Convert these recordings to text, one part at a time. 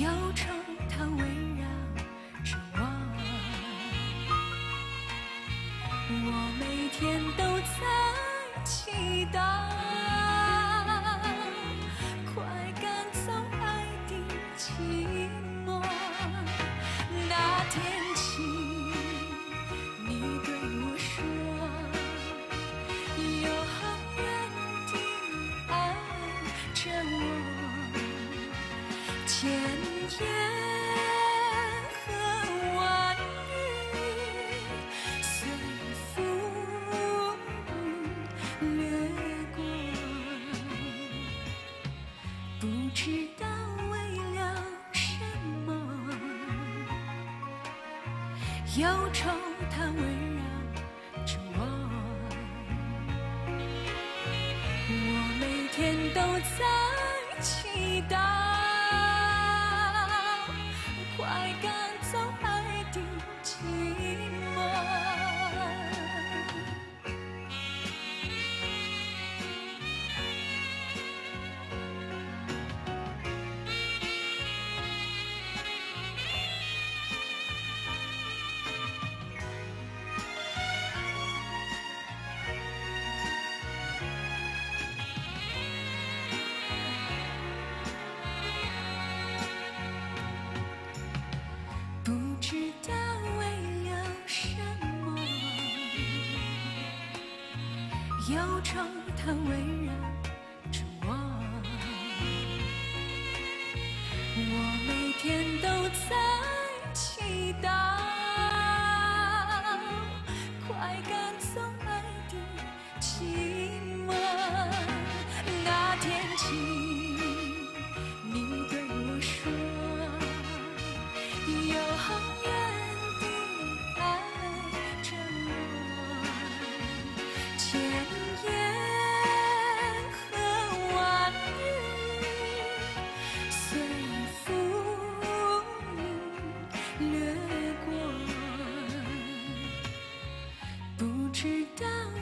忧愁它围绕着我，我每天都在祈祷，快赶走爱的寂寞。那天起，你对我说，永远地爱着我。千言和万语随风掠过，不知道为了什么，忧愁它围绕着我。我每天都在祈祷，忧愁它围绕着我。我每天都在祈祷，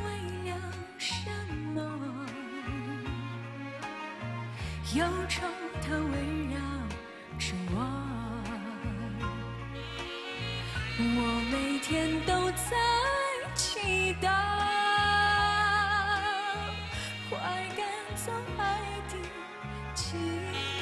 为了什么，忧愁它围绕着我。我每天都在祈祷，快赶走爱的寂寞。